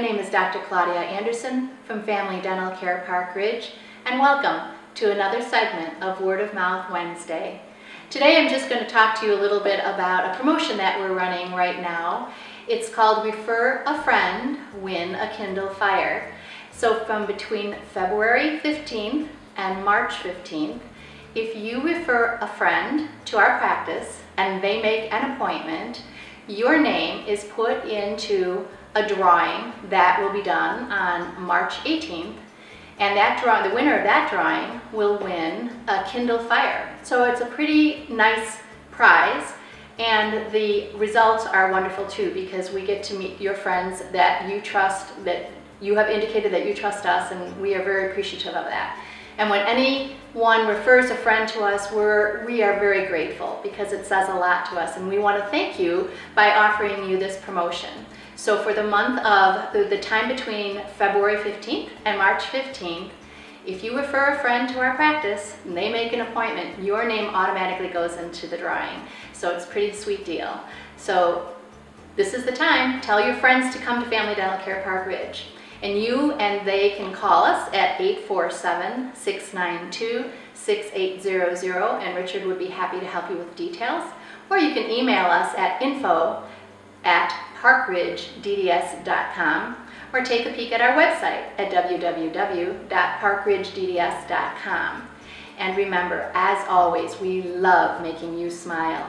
My name is Dr. Claudia Anderson from Family Dental Care Park Ridge, and welcome to another segment of Word of Mouth Wednesday. Today I'm just going to talk to you a little bit about a promotion that we're running right now. It's called Refer a Friend, Win a Kindle Fire. So from between February 15th and March 15th, if you refer a friend to our practice and they make an appointment, your name is put into a drawing that will be done on March 18th and that draw, the winner of that drawing will win a Kindle Fire. So it's a pretty nice prize and the results are wonderful too because we get to meet your friends that you trust, that you have indicated that you trust us and we are very appreciative of that. And when anyone refers a friend to us, we're, we are very grateful because it says a lot to us. And we want to thank you by offering you this promotion. So for the month of, the, the time between February 15th and March 15th, if you refer a friend to our practice and they make an appointment, your name automatically goes into the drawing. So it's a pretty sweet deal. So this is the time. Tell your friends to come to Family Dental Care Park Ridge. And you and they can call us at 847-692-6800 and Richard would be happy to help you with details. Or you can email us at info at parkridgedds.com or take a peek at our website at www.parkridgedds.com. And remember, as always, we love making you smile.